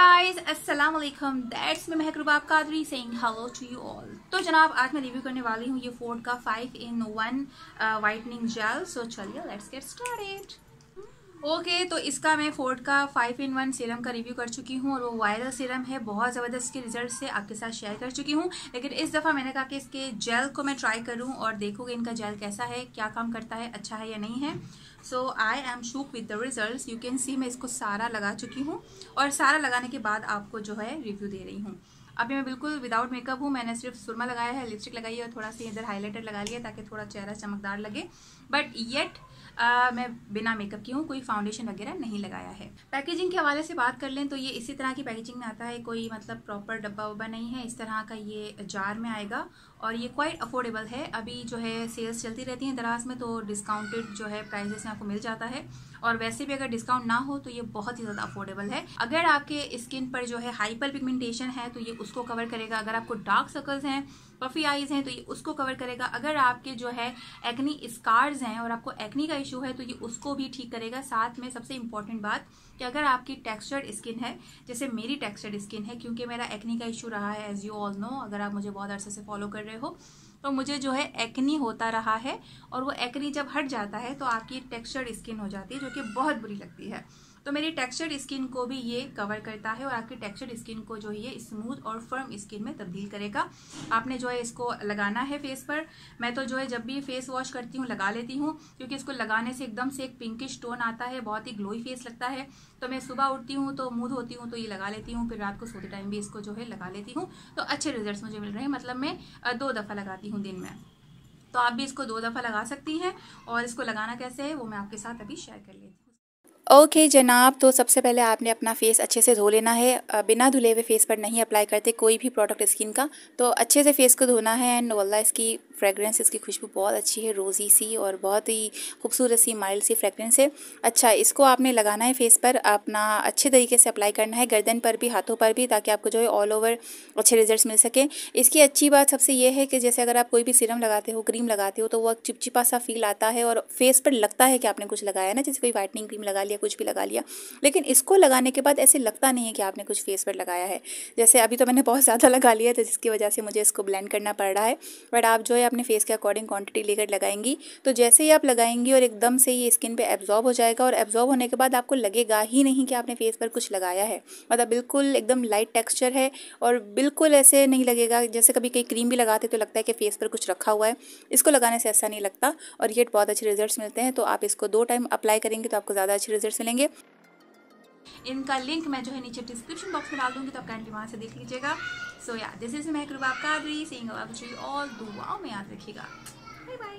guys, अस्सलाम वालेकुम that's मैं Mahkruba Qadri saying hello to you all तो जनाब आज मैं रिव्यू करने वाली हूँ ये फोर्ड का five in one whitening gel so चलिए लेट्स गेट स्टार्टेड ओके तो इसका मैं फोर्ड का फाइव इन वन सीरम का रिव्यू कर चुकी हूँ और वो वायरल सीरम है। बहुत ज़बरदस्त के रिज़ल्ट से आपके साथ शेयर कर चुकी हूँ। लेकिन इस दफ़ा मैंने कहा कि इसके जेल को मैं ट्राई करूँ और देखूँ कि इनका जेल कैसा है, क्या काम करता है अच्छा है या नहीं है। So I am shook with the result you can see मैं इसको सारा लगा चुकी हूँ और सारा लगाने के बाद आपको जो है रिव्यू दे रही हूँ। अभी मैं बिल्कुल विदाउट मेकअप हूँ मैंने सिर्फ़ सुरमा लगाया है लिपस्टिक लगाई है और थोड़ा सा इधर हाईलाइटर लगा लिया ताकि थोड़ा चेहरा चमकदार लगे। बट येट आ, मैं बिना मेकअप की हूँ कोई फाउंडेशन वगैरह नहीं लगाया है। पैकेजिंग के हवाले से बात कर लें तो ये इसी तरह की पैकेजिंग में आता है कोई मतलब प्रॉपर डब्बा वब्बा नहीं है इस तरह का ये जार में आएगा और ये क्वाइट अफोर्डेबल है। अभी जो है सेल्स चलती रहती हैं दराज में तो डिस्काउंटेड जो है प्राइजेस में आपको मिल जाता है। और वैसे भी अगर डिस्काउंट ना हो तो ये बहुत ही ज़्यादा अफोर्डेबल है। अगर आपके स्किन पर जो है हाइपर पिगमेंटेशन है तो ये उसको कवर करेगा। अगर आपको डार्क सर्कल्स हैं पफी आईज हैं तो ये उसको कवर करेगा। अगर आपके जो है एक्नी स्कार्स हैं और आपको एक्नी का इशू है तो ये उसको भी ठीक करेगा। साथ में सबसे इंपॉर्टेंट बात कि अगर आपकी टेक्सचर्ड स्किन है, जैसे मेरी टेक्सचर्ड स्किन है, क्योंकि मेरा एक्नी का इशू रहा है एज यू ऑल नो अगर आप मुझे बहुत अरसे से फॉलो कर रहे हो तो मुझे जो है एक्नी होता रहा है और वो एक्नी जब हट जाता है तो आपकी टेक्सचर्ड स्किन हो जाती है, जो कि बहुत बुरी लगती है। तो मेरी टेक्सचर्ड स्किन को भी ये कवर करता है और आपकी टेक्सचर्ड स्किन को जो है ये स्मूथ और फर्म स्किन में तब्दील करेगा। आपने जो है इसको लगाना है फेस पर। मैं तो जो है जब भी फेस वॉश करती हूँ, लगा लेती हूँ, क्योंकि इसको लगाने से एकदम से एक पिंकिश टोन आता है, बहुत ही ग्लोई फेस लगता है। तो मैं सुबह उठती हूँ तो मुँह धोती हूँ तो ये लगा लेती हूँ, फिर रात को सोते टाइम भी इसको जो है लगा लेती हूँ। तो अच्छे रिज़ल्ट मुझे मिल रहे हैं। मतलब मैं दो दफ़ा लगाती हूँ दिन में। तो आप भी इसको दो दफ़ा लगा सकती हैं और इसको लगाना कैसे है वो मैं आपके साथ अभी शेयर कर लेती हूँ। ओके जनाब तो सबसे पहले आपने अपना फेस अच्छे से धो लेना है। बिना धुले हुए फेस पर नहीं अप्लाई करते कोई भी प्रोडक्ट स्किन का। तो अच्छे से फेस को धोना है एंड वल्ला इसकी फ्रेगरेंस इसकी खुशबू बहुत अच्छी है रोज़ी सी और बहुत ही खूबसूरत सी माइल्ड सी फ्रेगरेंस है। अच्छा इसको आपने लगाना है फेस पर, अपना अच्छे तरीके से अप्लाई करना है, गर्दन पर भी, हाथों पर भी, ताकि आपको जो है ऑल ओवर अच्छे रिज़ल्ट मिल सके। इसकी अच्छी बात सबसे ये है कि जैसे अगर आप कोई भी सीरम लगाते हो क्रीम लगाते हो तो वह चिपचिपा सा फील आता है और फेस पर लगता है कि आपने कुछ लगाया ना, जैसे कोई वाइटनिंग क्रीम लगा लिया कुछ भी लगा लिया। लेकिन इसको लगाने के बाद ऐसे लगता नहीं है कि आपने कुछ फेस पर लगाया है। जैसे अभी तो मैंने बहुत ज़्यादा लगा लिया तो जिसकी वजह से मुझे इसको ब्लेंड करना पड़ रहा है। बट आप जो है अपने फेस के अकॉर्डिंग क्वान्टिटी लेकर लगाएँगी तो जैसे ही आप लगाएँगी और एकदम से ये स्किन पर एब्जॉर्ब हो जाएगा और एब्जॉर्ब होने के बाद आपको लगेगा ही नहीं कि आपने फेस पर कुछ लगाया है। मतलब बिल्कुल एकदम लाइट टेक्स्चर है और बिल्कुल ऐसे नहीं लगेगा। जैसे कभी कई क्रीम भी लगाते तो लगता है कि फेस पर कुछ रखा हुआ है। इसको लगाने से ऐसा नहीं लगता और ये बहुत अच्छे रिज़ल्ट मिलते हैं तो आप इसको दो टाइम अप्लाई करेंगे तो आपको ज़्यादा अच्छे रिज़ल्ट मिलेंगे इनका लिंक मैं जो है नीचे डिस्क्रिप्शन बॉक्स में डाल दूँगी तो आप काइंडली वहाँ से देख लीजिएगा। सो या दिस इज़ मैं कृपा कादरी सिंग और दुआओं में याद रखिएगा। Bye bye